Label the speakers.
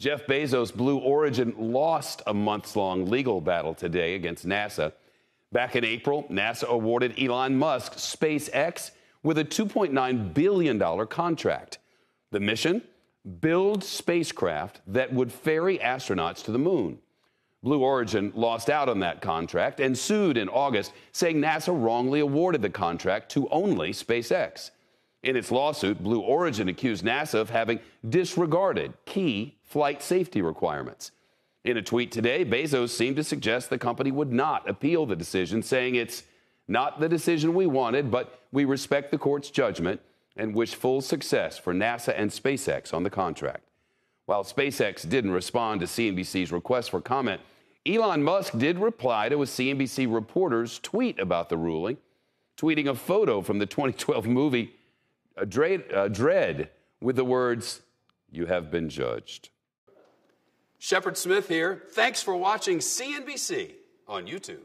Speaker 1: Jeff Bezos' Blue Origin lost a months long legal battle today against NASA. Back in April, NASA awarded Elon Musk SpaceX with a $2.9 billion contract. The mission? Build spacecraft that would ferry astronauts to the moon. Blue Origin lost out on that contract and sued in August, saying NASA wrongly awarded the contract to only SpaceX. In its lawsuit, Blue Origin accused NASA of having disregarded key flight safety requirements. In a tweet today, Bezos seemed to suggest the company would not appeal the decision, saying it's not the decision we wanted, but we respect the court's judgment and wish full success for NASA and SpaceX on the contract. While SpaceX didn't respond to CNBC's request for comment, Elon Musk did reply to a CNBC reporter's tweet about the ruling, tweeting a photo from the 2012 movie uh, Dredd with the words, You have been judged.
Speaker 2: Shepard Smith here. Thanks for watching CNBC on YouTube.